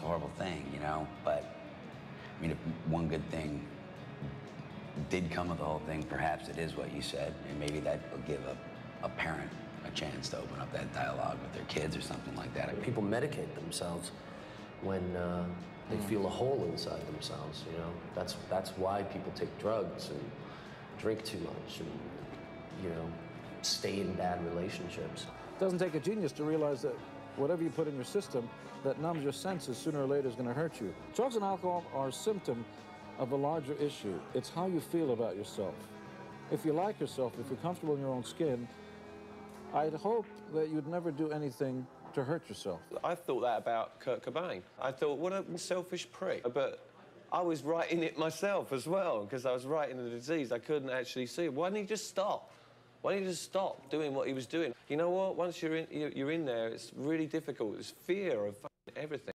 it's a horrible thing, you know. But I mean, if one good thing did come of the whole thing, perhaps it is what you said, and maybe that will give a, a parent a chance to open up that dialogue with their kids or something like that. People medicate themselves when uh, they feel a hole inside themselves. You know, that's that's why people take drugs and drink too much, and you know, stay in bad relationships. It doesn't take a genius to realize that whatever you put in your system that numbs your senses sooner or later is going to hurt you. Drugs and alcohol are a symptom of a larger issue. It's how you feel about yourself. If you like yourself, if you're comfortable in your own skin, I'd hope that you'd never do anything to hurt yourself. I thought that about Kurt Cobain. I thought, what a selfish prick. But I was writing it myself as well, because I was writing the disease. I couldn't actually see it. Why didn't he just stop? Why didn't he just stop doing what he was doing? You know what? Once you're in, you're you're in there, it's really difficult. It's fear of everything.